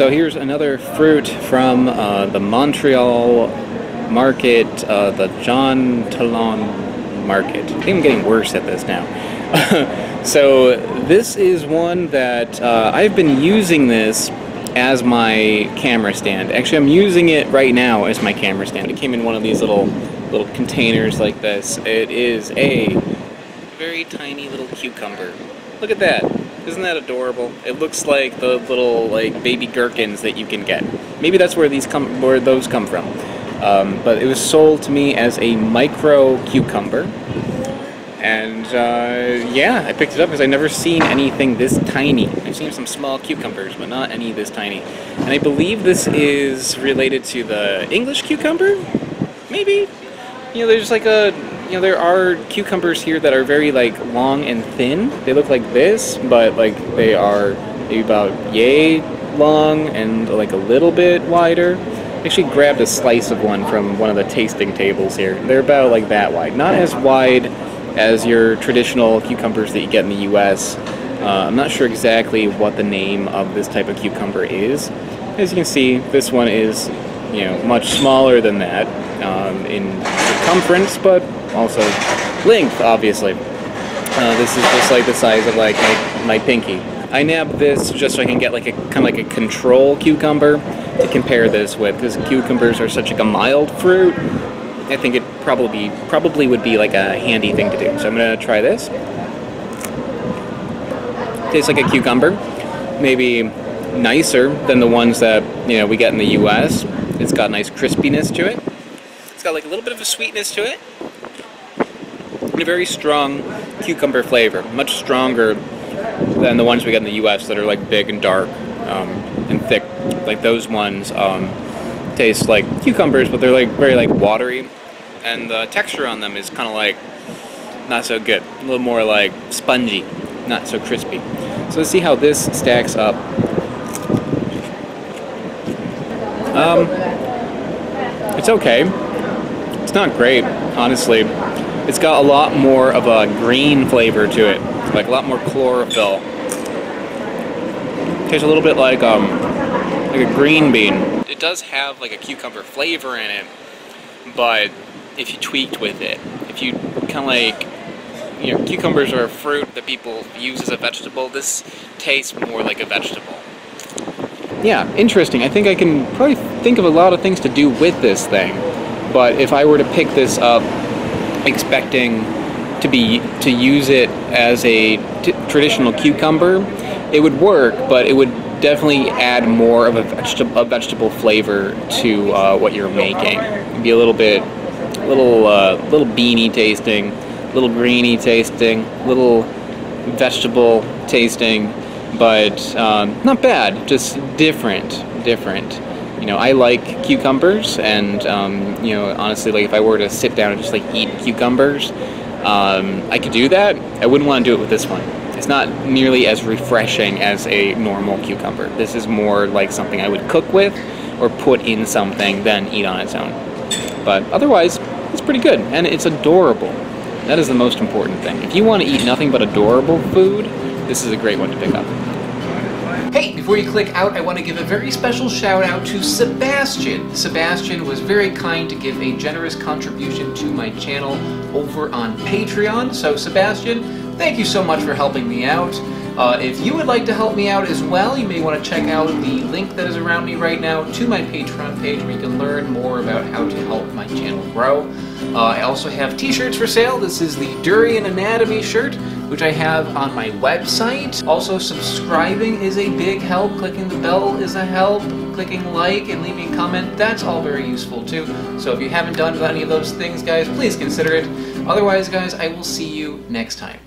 So here's another fruit from uh, the Montreal market, uh, the Jean Talon market. I think I'm getting worse at this now. so this is one that uh, I've been using this as my camera stand. Actually, I'm using it right now as my camera stand. It came in one of these little little containers like this. It is a very tiny little cucumber. Look at that. Isn't that adorable? It looks like the little like baby gherkins that you can get. Maybe that's where these come where those come from. Um, but it was sold to me as a micro cucumber. And uh, yeah, I picked it up because I've never seen anything this tiny. I've seen some small cucumbers, but not any this tiny. And I believe this is related to the English cucumber? Maybe? You know, there's like a you know, there are cucumbers here that are very like long and thin. They look like this, but like they are maybe about yay long and like a little bit wider. I actually grabbed a slice of one from one of the tasting tables here. They're about like that wide. Not as wide as your traditional cucumbers that you get in the US. Uh, I'm not sure exactly what the name of this type of cucumber is. As you can see, this one is you know much smaller than that um, in circumference, but also length, obviously. Uh, this is just like the size of like my, my pinky. I nabbed this just so I can get like a kind of like a control cucumber to compare this with because cucumbers are such like a mild fruit. I think it probably probably would be like a handy thing to do. So I'm gonna try this. Tastes like a cucumber, maybe nicer than the ones that you know we get in the U.S. It's got nice crispiness to it. It's got like a little bit of a sweetness to it a very strong cucumber flavor, much stronger than the ones we get in the U.S. that are like big and dark um, and thick. Like those ones um, taste like cucumbers, but they're like very like watery, and the texture on them is kind of like not so good. A little more like spongy, not so crispy. So let's see how this stacks up. Um, it's okay. It's not great, honestly it's got a lot more of a green flavor to it, like a lot more chlorophyll. Tastes a little bit like um, like a green bean. It does have like a cucumber flavor in it, but if you tweaked with it, if you kind of like, you know, cucumbers are a fruit that people use as a vegetable. This tastes more like a vegetable. Yeah, interesting. I think I can probably think of a lot of things to do with this thing. But if I were to pick this up expecting to be to use it as a traditional cucumber, it would work, but it would definitely add more of a vegetable, a vegetable flavor to uh, what you're making. It'd be a little bit, a little, uh, little beany tasting, little greeny tasting, little vegetable tasting, but um, not bad. Just different, different you know, I like cucumbers, and um, you know, honestly, like if I were to sit down and just like eat cucumbers, um, I could do that. I wouldn't want to do it with this one. It's not nearly as refreshing as a normal cucumber. This is more like something I would cook with or put in something than eat on its own. But otherwise, it's pretty good, and it's adorable. That is the most important thing. If you want to eat nothing but adorable food, this is a great one to pick up. Hey, before you click out, I want to give a very special shout out to Sebastian. Sebastian was very kind to give a generous contribution to my channel over on Patreon. So Sebastian, thank you so much for helping me out. Uh, if you would like to help me out as well, you may want to check out the link that is around me right now to my Patreon page where you can learn more about how to help my channel grow. Uh, I also have t-shirts for sale. This is the Durian Anatomy shirt which I have on my website. Also, subscribing is a big help. Clicking the bell is a help. Clicking like and leaving a comment, that's all very useful too. So if you haven't done any of those things, guys, please consider it. Otherwise, guys, I will see you next time.